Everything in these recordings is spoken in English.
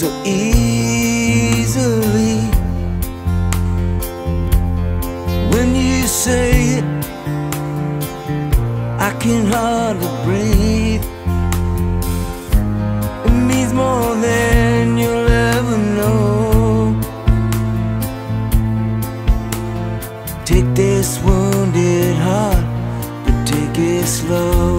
so easily. When you say it, I can hardly breathe. It means more than you'll ever know. Take this wounded heart, but take it slow.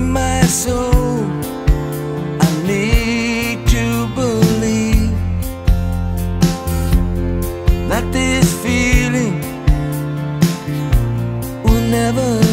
my soul. I need to believe that this feeling will never.